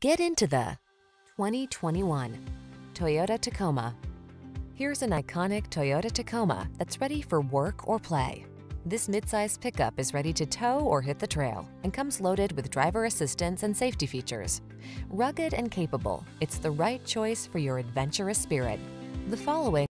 Get into the 2021 Toyota Tacoma. Here's an iconic Toyota Tacoma that's ready for work or play. This midsize pickup is ready to tow or hit the trail and comes loaded with driver assistance and safety features. Rugged and capable, it's the right choice for your adventurous spirit. The following